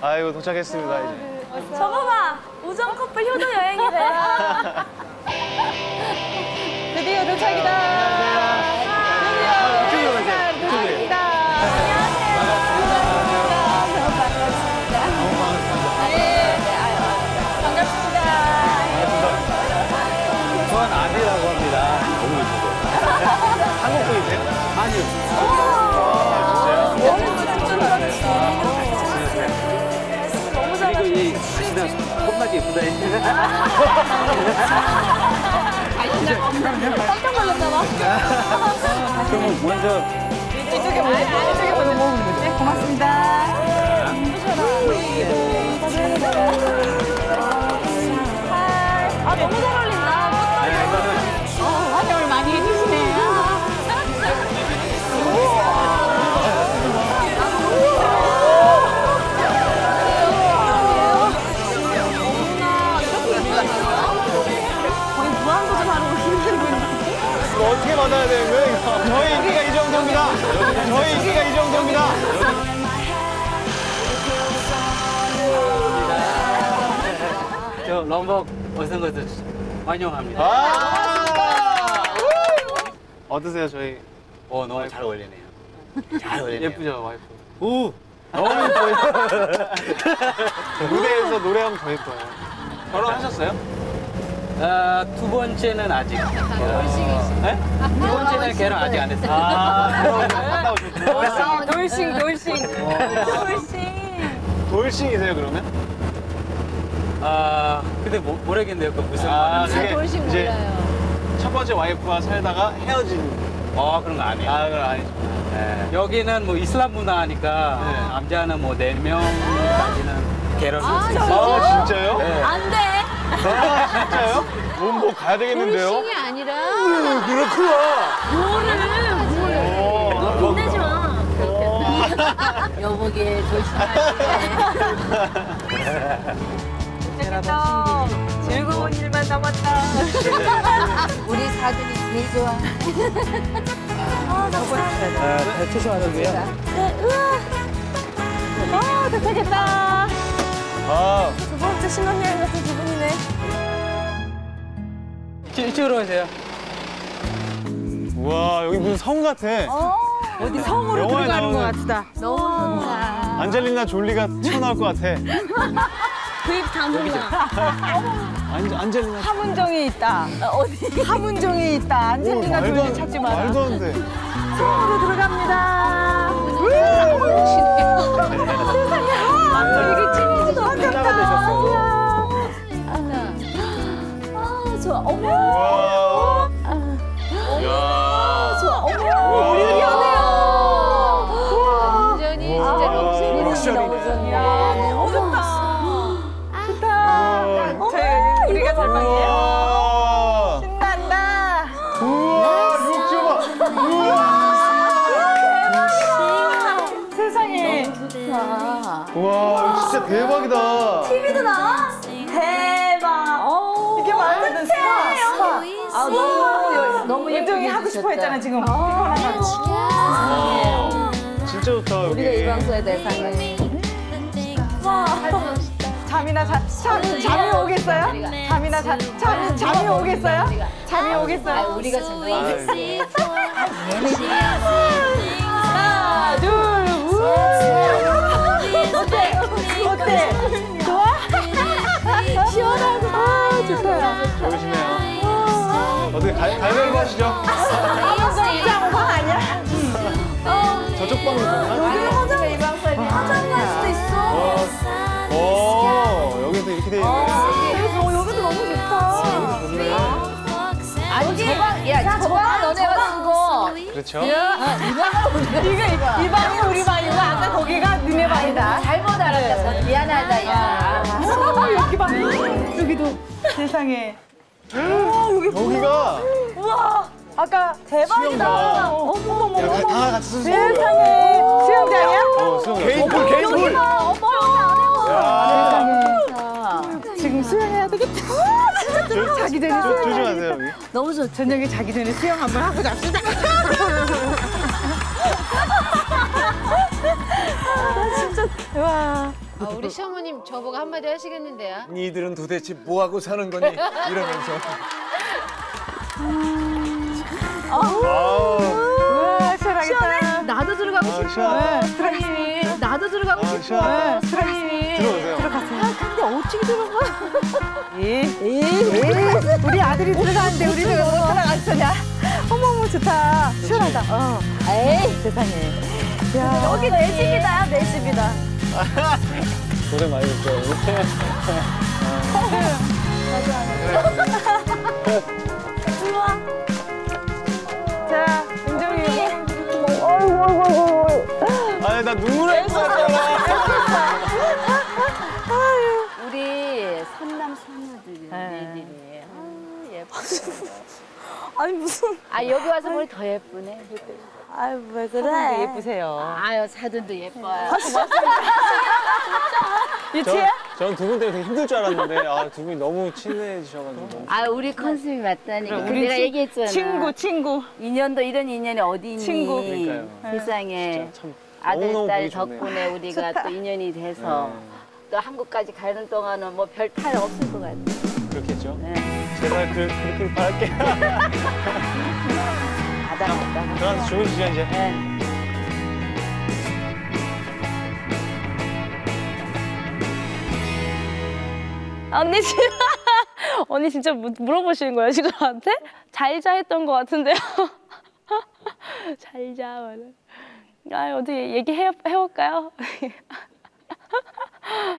아이고 도착했습니다 이제. 저거 봐. 우정 커플 효도 여행이래요. 드디어 도착이다. 예쁘다. 깜짝 놀랐나 봐. 그러면 먼저 이쪽에 보고 이쪽에 보고 네, 고맙습니다. 아, 정도입니다. 저 럼벅 오신 것을 환영합니다. 아! 어떠세요 저희? 오 너무 잘 어울리네요. 잘 어울리네요. 예쁘죠 와이프? 오! 너무 예뻐요. 무대에서 노래하면 더 예뻐요. 결혼하셨어요? 아, 두 번째는 아직. 네? 두 번째는 결혼 아직 안 했어요. 아, 결혼 갔다 오셨구나. 돌싱 돌싱. 돌싱이세요 그러면? 아, 근데 모, 모르겠네요. 그 무슨 아, 말인지. 그게 돌싱 이제 몰라요. 첫 번째 와이프와 살다가 헤어진. 어, 그런 거 아니에요. 아, 그건 아니죠. 네. 여기는 뭐 이슬람 문화니까 네. 남자는 뭐 네 명까지는 결혼을 수 있어요. 아, 진짜요? 네. 안 돼. 아, 진짜요? 몸보 가야 되겠는데요? 돌싱이 아니라 그렇구나. 뭐를 오, 혼내지 마. 여보기에 좋겠다. 즐거운 일만 남았다. 우리 사돈이 제일 좋아. 아, 죄송하고요. 네, 우와. 아 도착했다. 아, 두 번째 신혼여행 같은 기분이 네. 이쪽으로 오세요. 우와, 여기 무슨 성 같아. 어디 성으로 영화에 들어가는 것 나오는- 같다. 너무 좋다. 안젤리나 졸리가 튀어나올 것 같아. 그입 다물라. 안, 안젤리나 함은정이 있다. 어디? 함은정이 있다. 오, 안젤리나 말도 졸리 안- 찾지 마라. 말도 안 돼. 대박이다. TV도 나와? 대박. 이게 말도 안 돼. 스파. 스파. 아, 너무, 너무 은정이 예쁘게 하고 싶어. 했잖아 지금. 와, 진짜 좋다, 여기. 우리가 이 방송의 대상을. 와, 잠이나 자, 잠, 잠이 오겠어요? 잠이나 자, 잠, 잠이 오겠어요? 잠이 아, 오겠어요? 우리가 지금. 하나, 둘, 우! 갈갈보 하시죠? 이장 방 아니야? 저쪽 방으로 가나? 여기 화장, 이 방송에 화장할 수도 있어. 오, 여기서 이렇게 돼 있네. 어, 여기도 너무 좋다. 좋네. 아니, 저방, 야, 저방 너네가 쓴 거. 그렇죠? 이게 이, 이 방이 우리 방이고 아까 거기가 니네 방이다. 잘못 알았다. 미안하다, 야. 어, 여기 봐. 여기도 세상에. 와, 여기 여기가 우와. 아까 대박이다. 수영장. 어머머머. 야, 다, 다 같이 거예요. 세상에. 수영장이야? 어, 수영장. 개인풀, 개인풀. 어머, 야, 세상에. 지금 수영해야 되겠다. 진짜 자기 전에 조, 수영. 조심하세요, 여기. 너무 좋 저녁에 자기 전에 수영 한번 하고 잡시다. 아, 진짜. 와. 우리 시어머님 저보고 한마디 하시겠는데요? 니들은 도대체 뭐 하고 사는 거니? 이러면서. 시원하겠다. 나도 들어가고 아, 싶어. 시원해. 사장님. 나도 들어가고 아, 싶어. 시원해. 사장님. 들어오세요. 근데 어떻게 들어가? 예. 우리 아들이 들어가는데 우리는 왜 들어가서 냐 어머머 좋다. 시원하다. 어. 에이. 세상에. 야. 여기 내 집이다. 내 집이다. 고생 많이 했어요. 자, 은정이. 아니, 나 눈물 같잖아. 우리 삼남 손녀들이. 아, 예뻐. 아니 무슨 아, 여기 와서 보니 더 예쁘네. 아유 왜 사진도 그래 예쁘세요. 아유, 사돈도 예뻐요. 유치해? 전두 분 때문에 되게 힘들 줄 알았는데, 아, 두 분이 너무 친해지셔가지고. 아, 우리 컨셉이 맞다니까. 그 우리 내가 친- 얘기했잖아. 친구, 친구. 인연도 이런 인연이 어디 있니? 친구. 그러니까요. 세상에 참 아들, 딸. 덕분에 우리가 또 인연이 돼서 또 한국까지 가는 동안은 뭐 별 탈 없을 것 같아. 그렇겠죠. 네. 제발 그, 그렇게 바랄게요. 바다갔다. 들어가서 주무시죠, 이제. 네. 언니 진 언니 진짜 무- 물어보시는 거예요 지금 저한테 잘자 했던 것 같은데요 잘자 말은 아 어떻게 얘기해 해볼까요